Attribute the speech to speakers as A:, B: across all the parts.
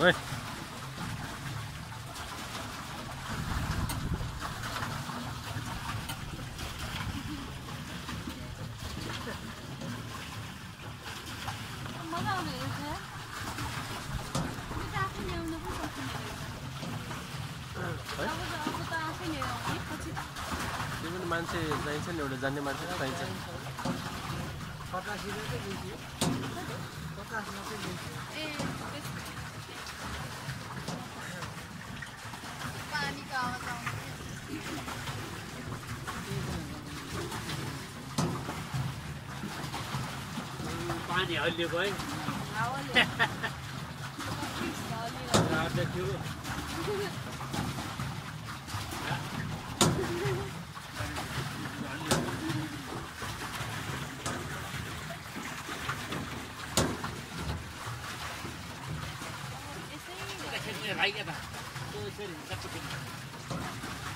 A: पनि मान्छे चाहिन्छ नि एउटा जान्ने मान्छे चाहिन्छ
B: पचासी पानी हल्लिएको है
C: हावाले फिक्स そういう整理に。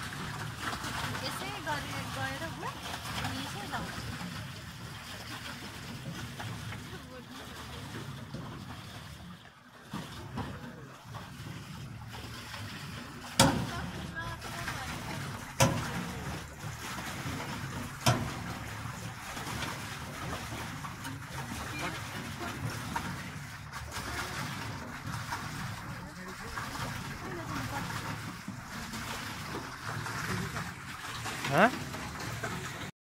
A: Huh?